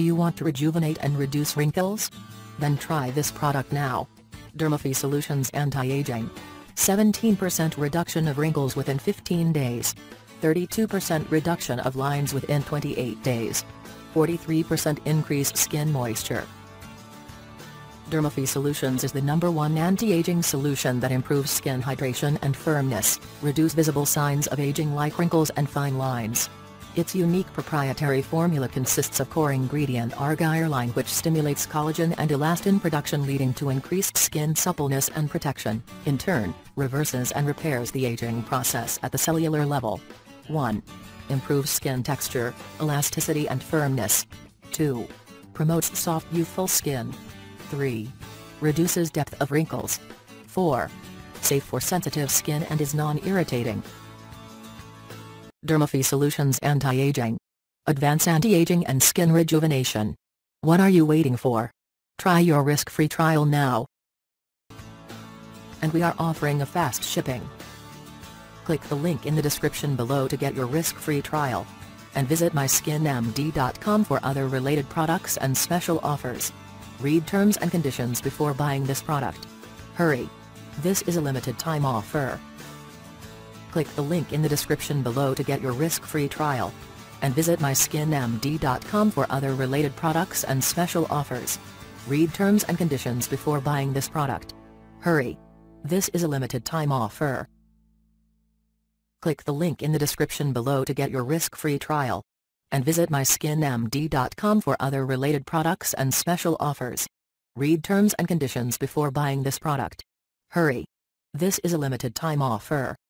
you want to rejuvenate and reduce wrinkles? Then try this product now. Dermafy Solutions Anti-Aging. 17% reduction of wrinkles within 15 days. 32% reduction of lines within 28 days. 43% increased skin moisture. Dermafy Solutions is the number one anti-aging solution that improves skin hydration and firmness, reduce visible signs of aging like wrinkles and fine lines. Its unique proprietary formula consists of core ingredient argireline which stimulates collagen and elastin production leading to increased skin suppleness and protection, in turn, reverses and repairs the aging process at the cellular level. 1. Improves skin texture, elasticity and firmness. 2. Promotes soft youthful skin. 3. Reduces depth of wrinkles. 4. Safe for sensitive skin and is non-irritating. Dermafy Solutions Anti-Aging. Advance anti-aging and skin rejuvenation. What are you waiting for? Try your risk-free trial now. And we are offering a fast shipping. Click the link in the description below to get your risk-free trial. And visit myskinmd.com for other related products and special offers. Read terms and conditions before buying this product. Hurry! This is a limited time offer. Click the link in the description below to get your risk-free trial. And visit myskinmd.com for other related products and special offers. Read terms and conditions before buying this product. Hurry! This is a limited time offer. Click the link in the description below to get your risk-free trial. And visit myskinmd.com for other related products and special offers. Read terms and conditions before buying this product. Hurry! This is a limited time offer.